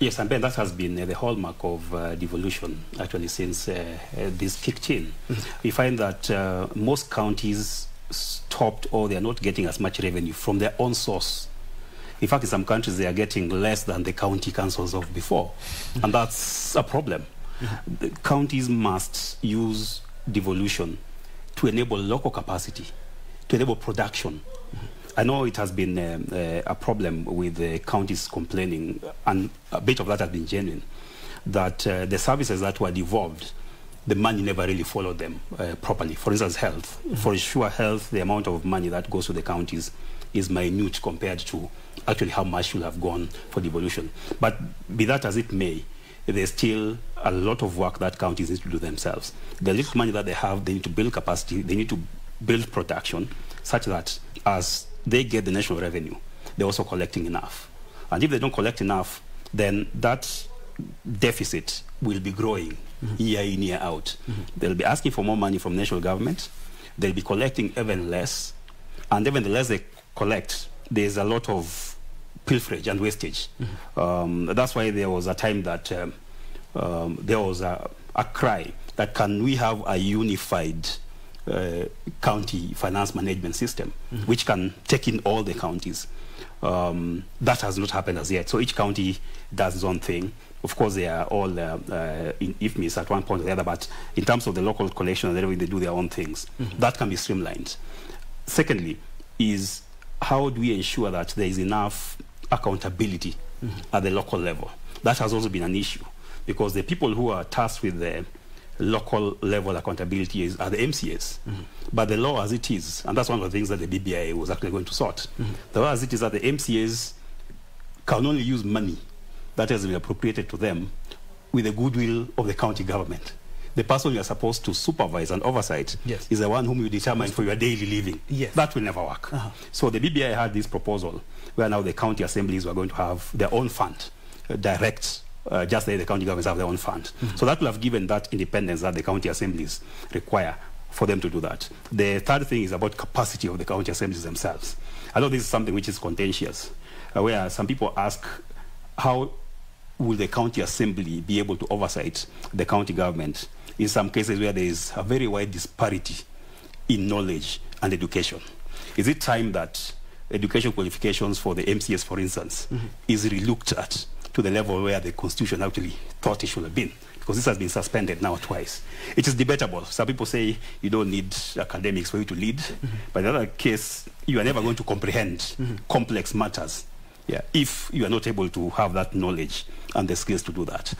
Yes, and Ben, that has been uh, the hallmark of uh, devolution actually since uh, uh, this kicked in. We find that uh, most counties stopped or they are not getting as much revenue from their own source. In fact, in some countries, they are getting less than the county councils of before. And that's a problem. The counties must use devolution to enable local capacity, to enable production. I know it has been um, uh, a problem with the counties complaining, and a bit of that has been genuine, that uh, the services that were devolved, the money never really followed them uh, properly. For instance, health. For sure, health, the amount of money that goes to the counties is minute compared to actually how much should have gone for devolution. But be that as it may, there's still a lot of work that counties need to do themselves. The little money that they have, they need to build capacity, they need to build production such that as they get the national revenue, they're also collecting enough. And if they don't collect enough, then that deficit will be growing year in, year out. They'll be asking for more money from national government. They'll be collecting even less. And even the less they collect, there's a lot of pilferage and wastage. Um, that's why there was a time that um, um, there was a, a cry that can we have a unified uh, county finance management system, which can take in all the counties. Um, that has not happened as yet. So each county does its own thing. Of course, they are all uh, uh, in IFMIS at one point or the other, but in terms of the local collection and everything, they do their own things. That can be streamlined. Secondly, is how do we ensure that there is enough accountability at the local level? That has also been an issue because the people who are tasked with the local level accountability is, are the MCAs. But the law as it is, and that's one of the things that the BBI was actually going to sort, the law as it is that the MCAs can only use money that has been appropriated to them with the goodwill of the county government. The person you are supposed to supervise and oversight Yes. is the one whom you determine for your daily living. Yes. That will never work. Uh-huh. So the BBI had this proposal where now the county assemblies were going to have their own fund, uh, direct, uh, just like the county governments have their own fund. So that will have given that independence that the county assemblies require for them to do that. The third thing is about capacity of the county assemblies themselves. I know this is something which is contentious, uh, where some people ask how will the county assembly be able to oversight the county government in some cases where there is a very wide disparity in knowledge and education? Is it time that education qualifications for the MCAs, for instance, is relooked at to the level where the constitution actually thought it should have been? Because this has been suspended now twice. It is debatable. Some people say you don't need academics for you to lead, mm-hmm. but in the other case, you are never going to comprehend mm-hmm. complex matters yeah, if you are not able to have that knowledge and the skills to do that.